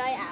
ở đây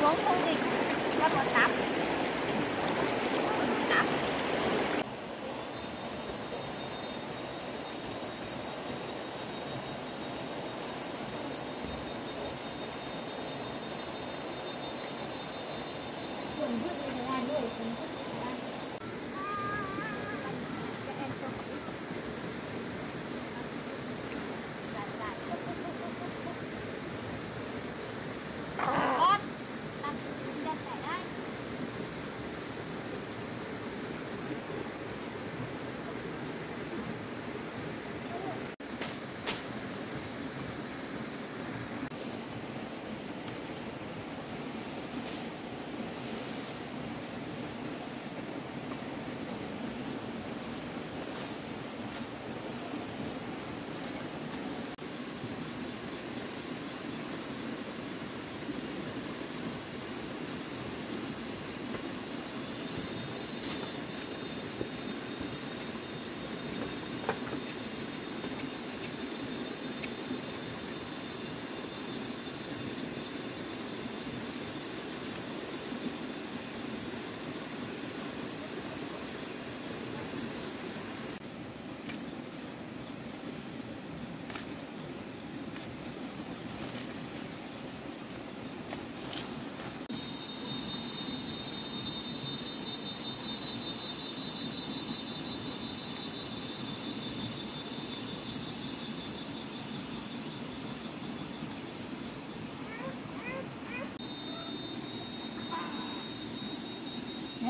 xuống không thì ra còn tắm.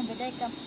Em về đây cầm. Đi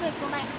người không của bạn.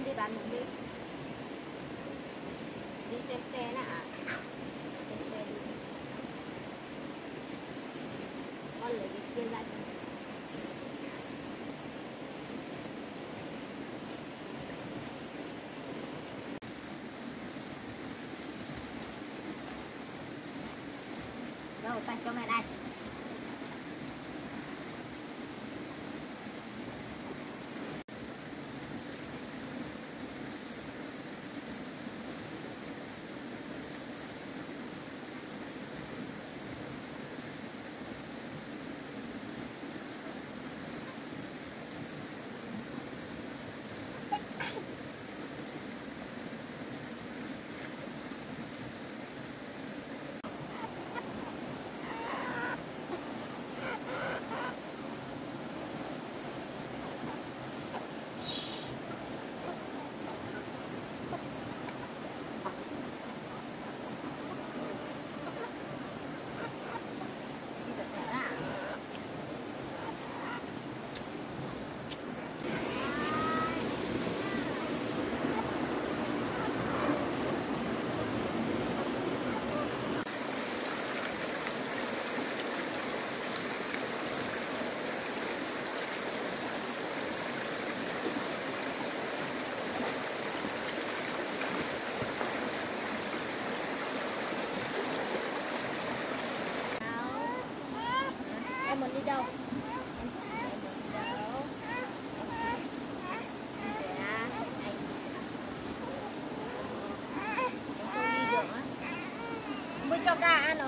em đi bán một đi, đi xem xe nè. À xem xe đi. Con lấy đi kia lại. Rồi con cho mẹ đây. 干啥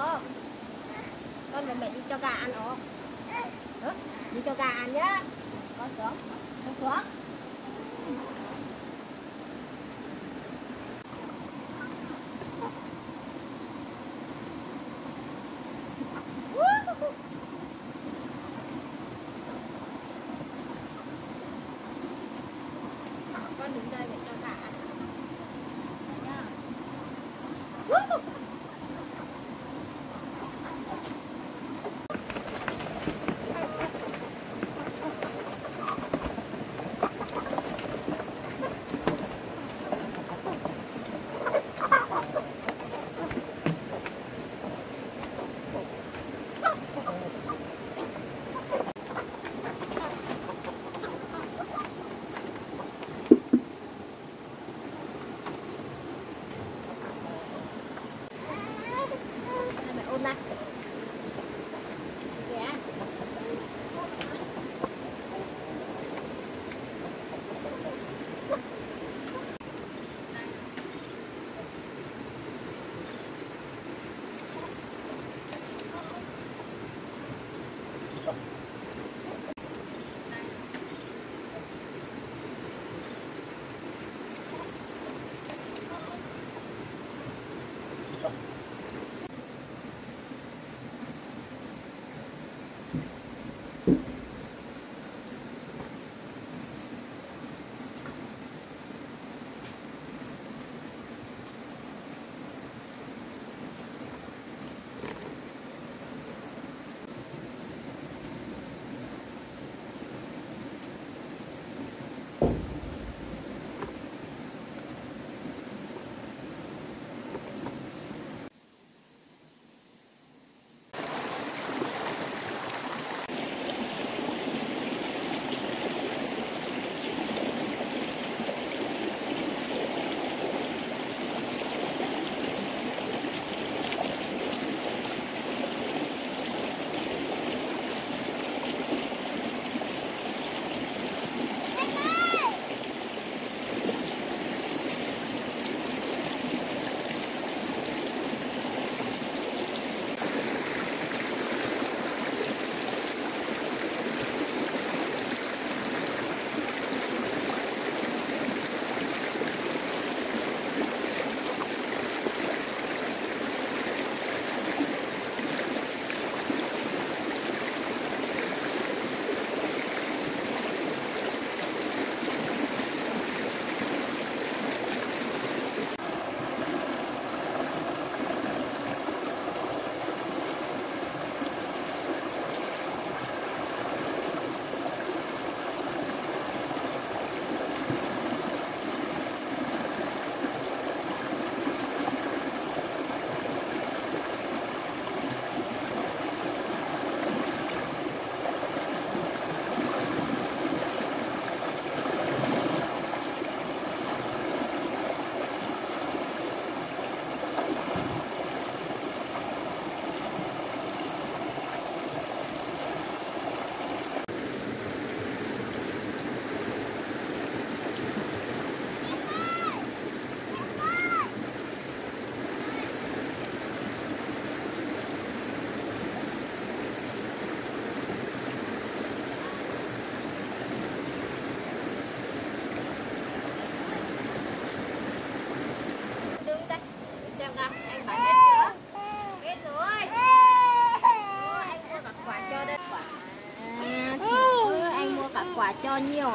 nhiều.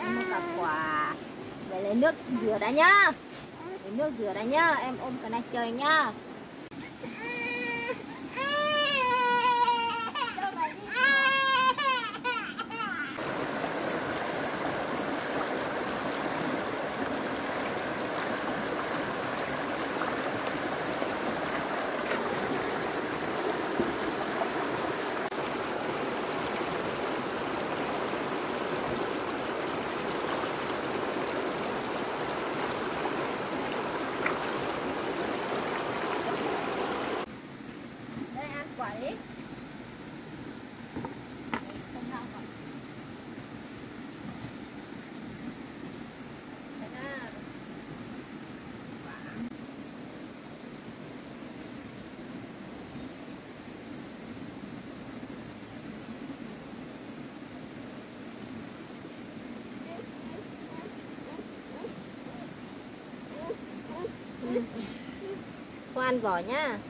Em mua cả quả để lấy nước rửa đã nhá. Lấy nước rửa đã nhá. Em ôm cái này chơi nhá đây ăn quả đi không đau quả Đây nè. Không ăn vỏ nhá.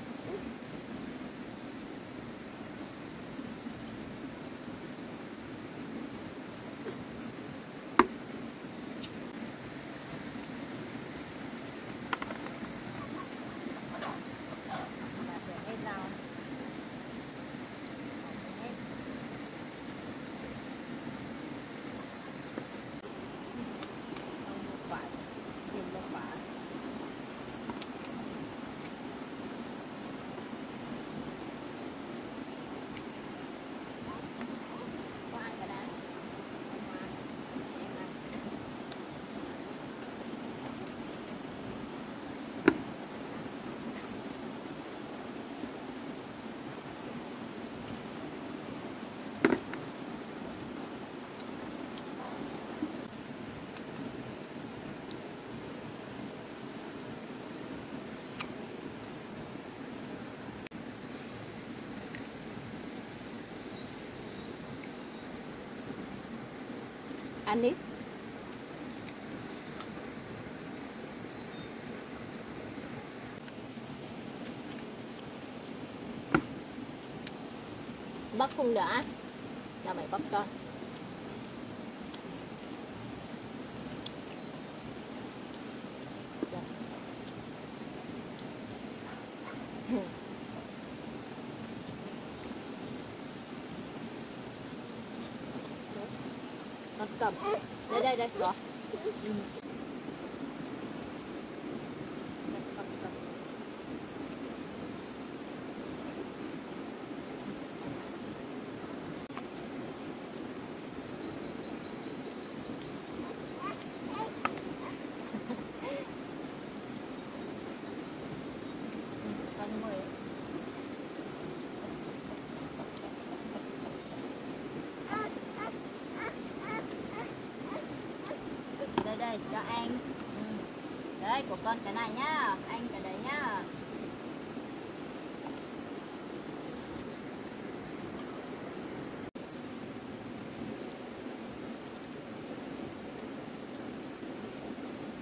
Ăn đi. Bắt không đã là mày bắt con. Con cầm đây đây đây rồi Ừ. Đây, cầm, cầm. Ừ, con mời đây đây cho anh ừ. đấy của con cái này nhá anh cái đấy nhá.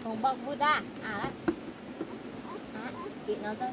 Không bọc vui ra à đấy. À, chị nó tới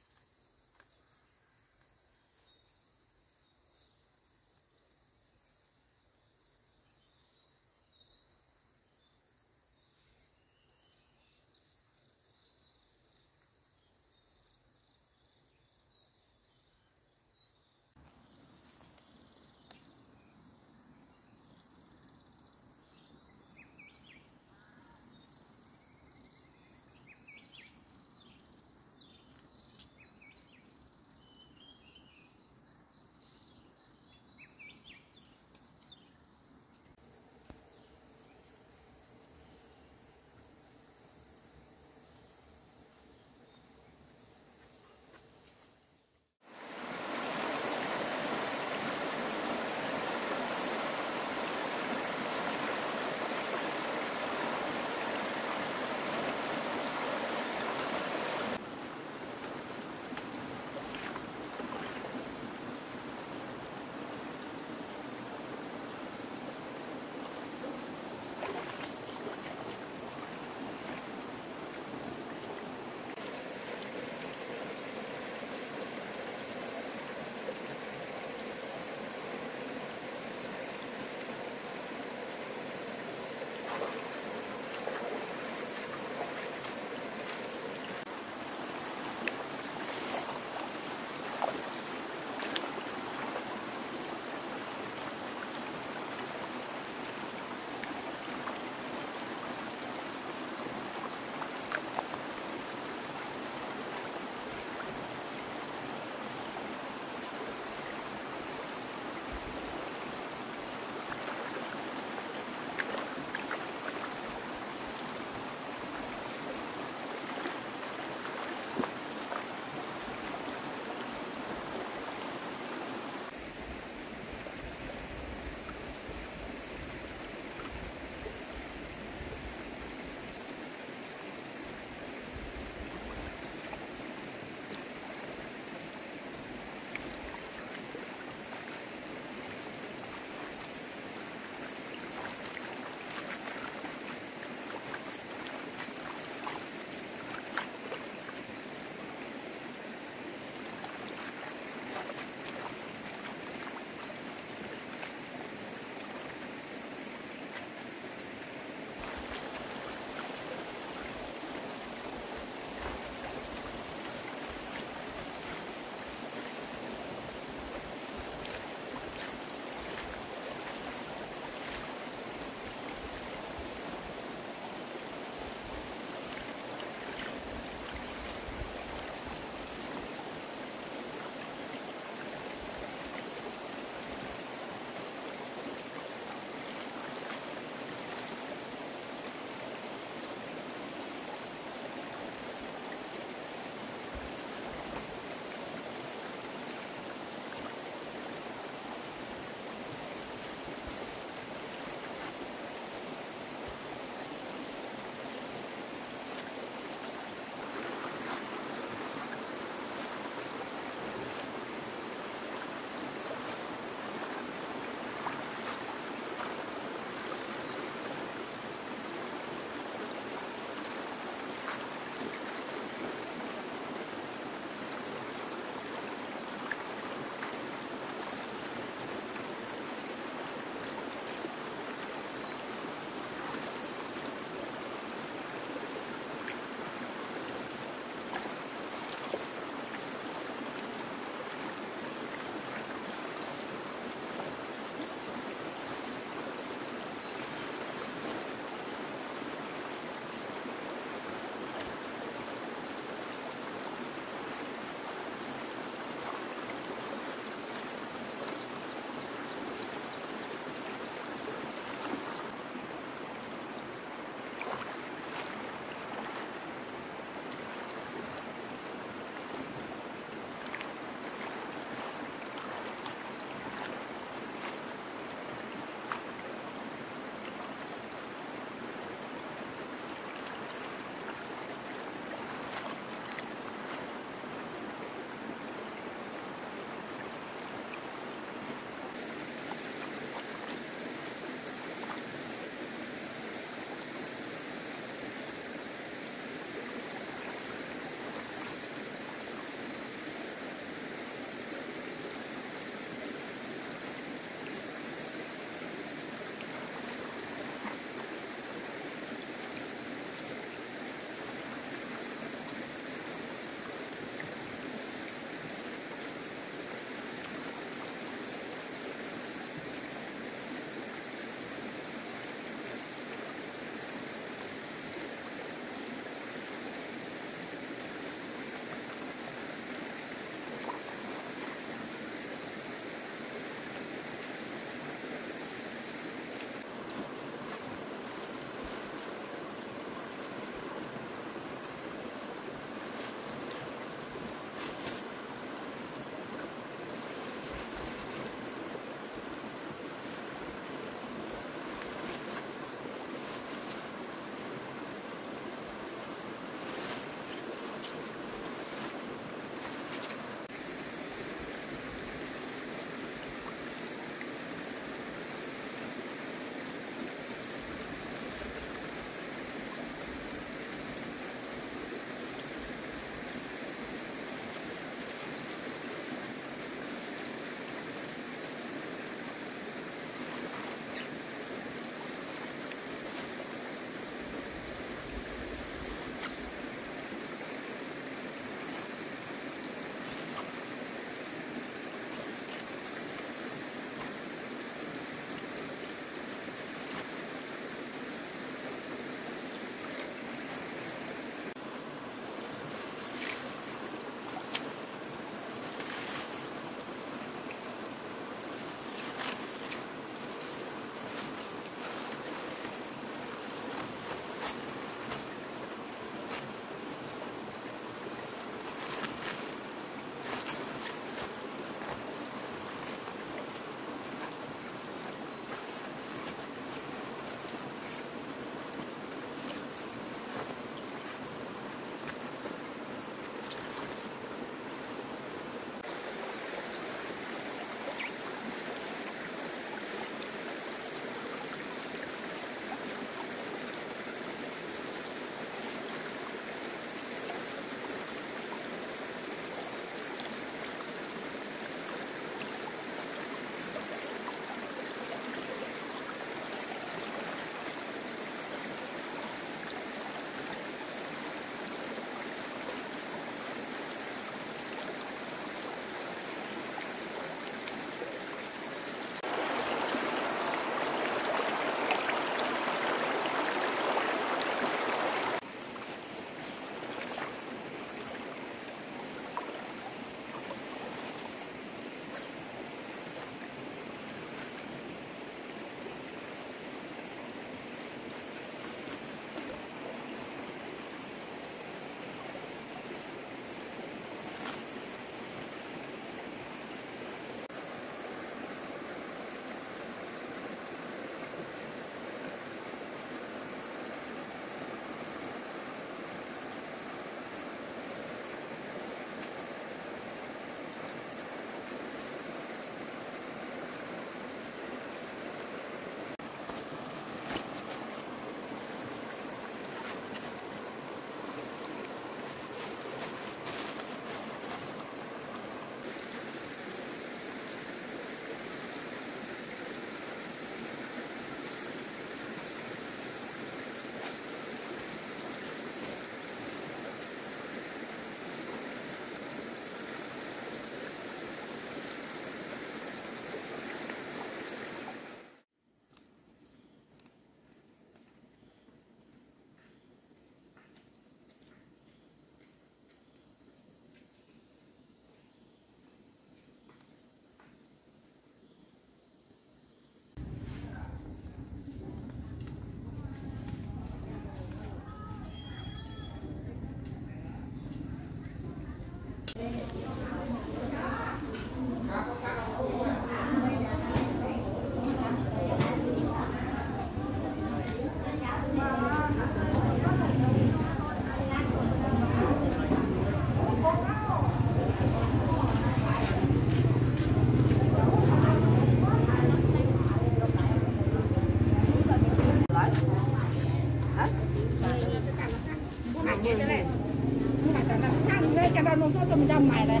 đang mài này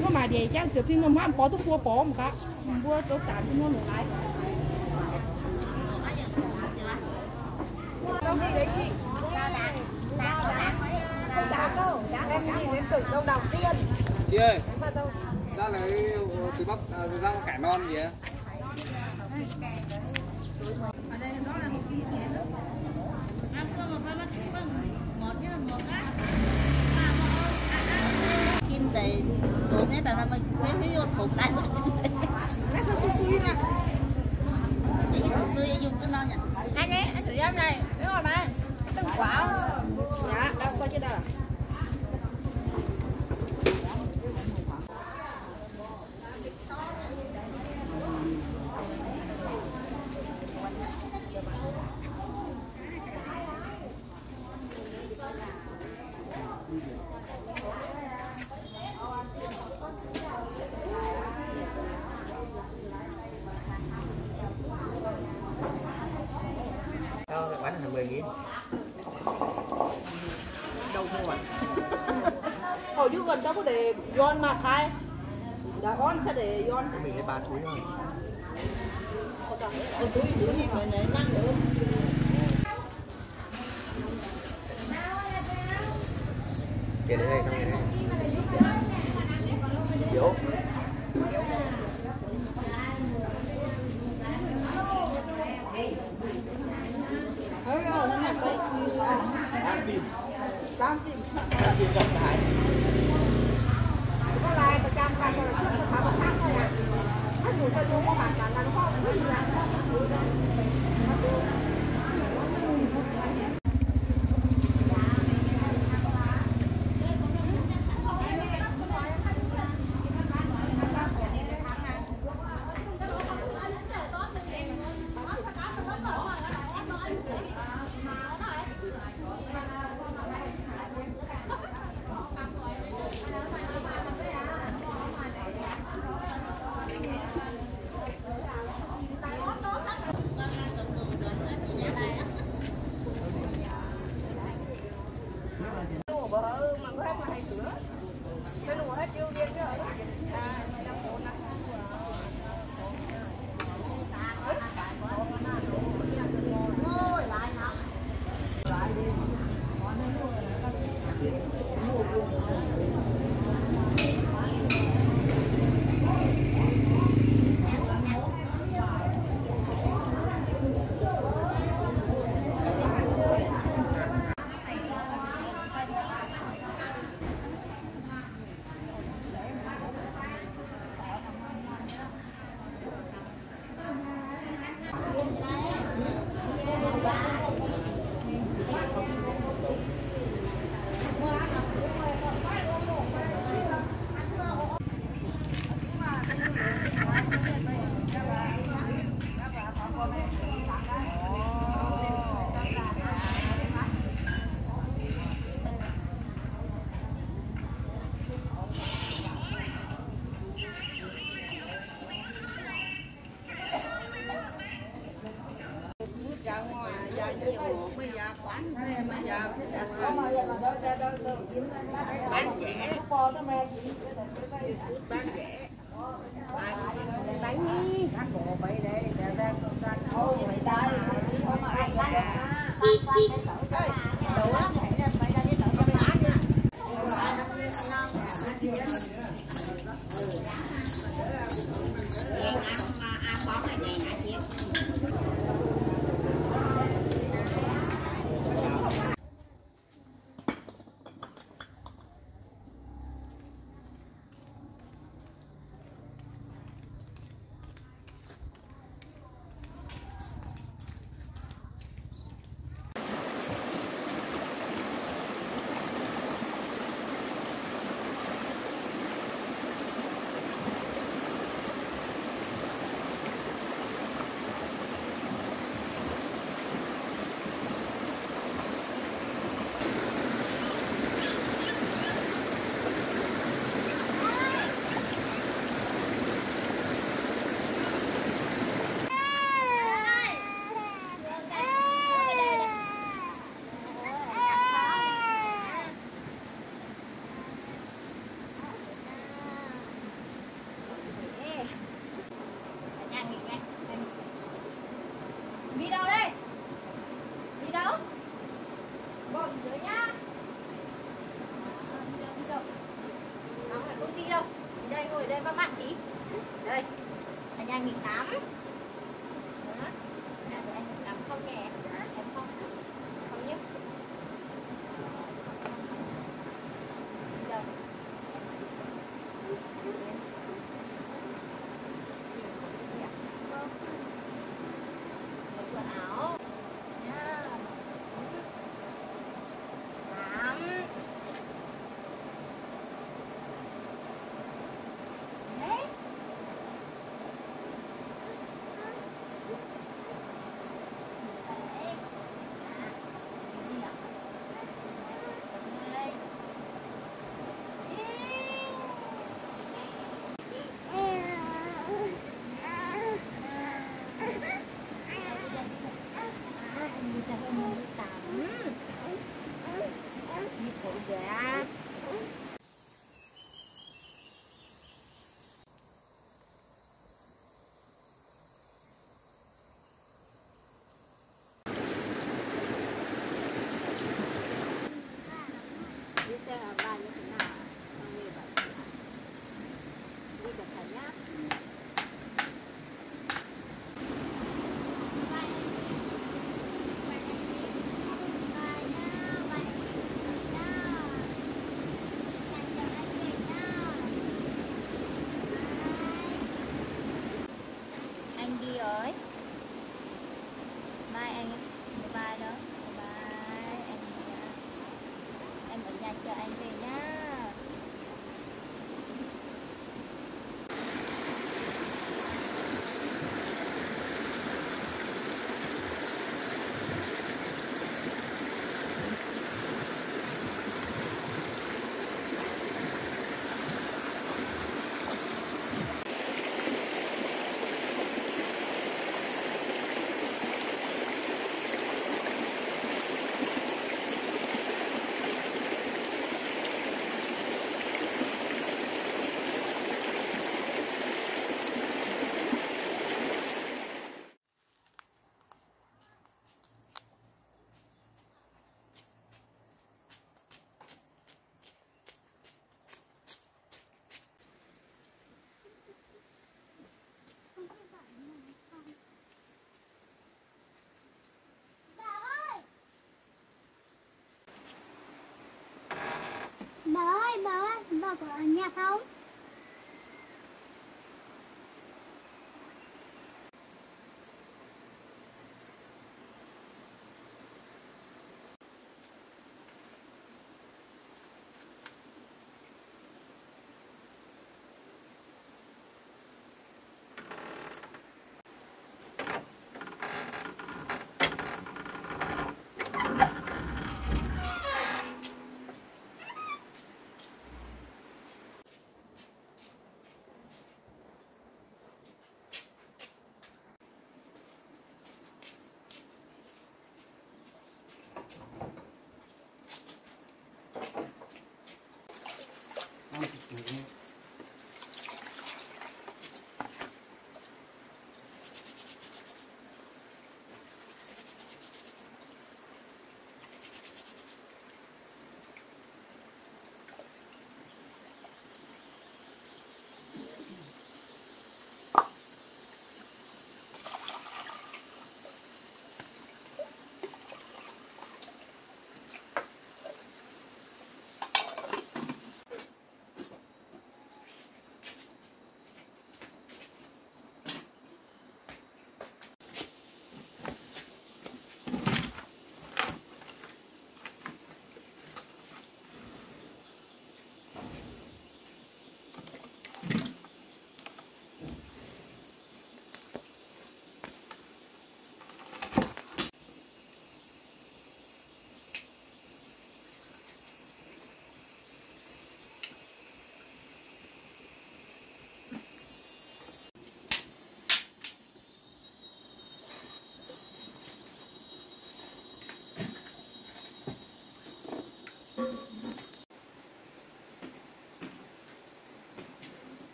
nó mài về chắc chỉ xin nó mang bỏ thuốc búa bỏ một cái búa chỗ tạm nó nổ lại Hãy subscribe cho kênh Ghiền Mì Gõ Để không bỏ lỡ những video ra lấy từ bắc à, ra cải non gì á មិនខ្ញុំអត់គ្រប់ដែរ ơi, bà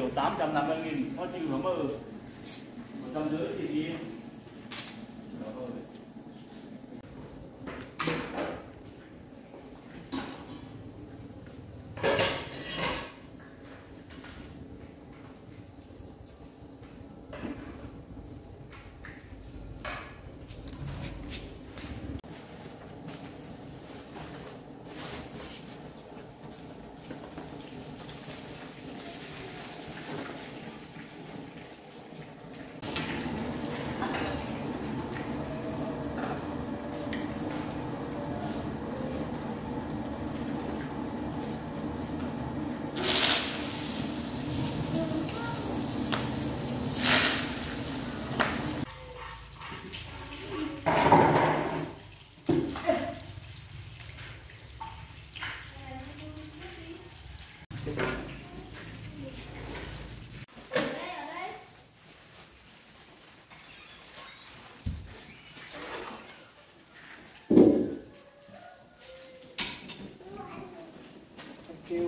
triệu tám trăm năm mươi về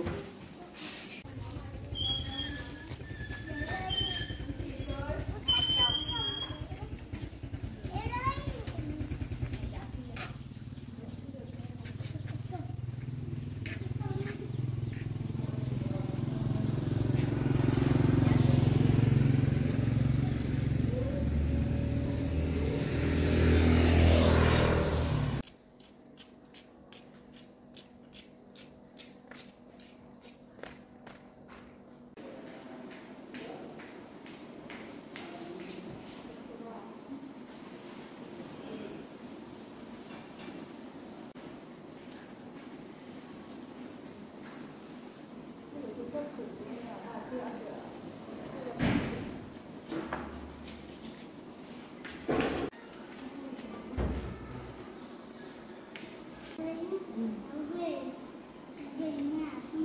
về nhà thì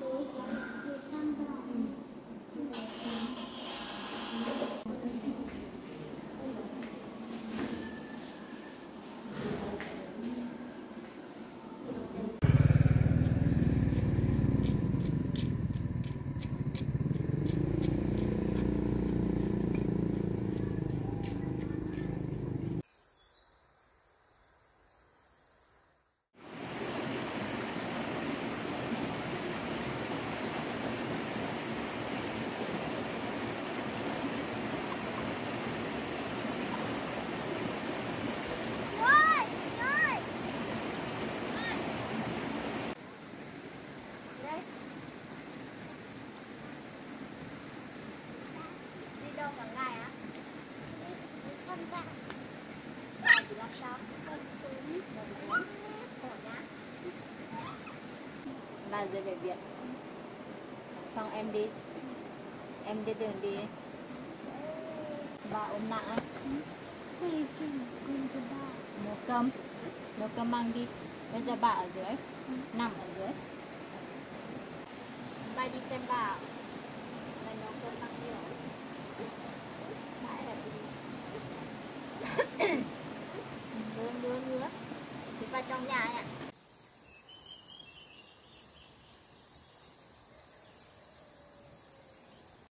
tối có về thăm họ Ôi, ôi. Đây. Đi đâu cả ngày á? Con gà Thì làm sao? con cún Khổ nhá. Là rồi về viện. Xong em đi. Em đi đường đi. Ba ôm nặng á. Quỳ cơm. một cơm mang đi. Bây giờ bà ở dưới. Nằm ở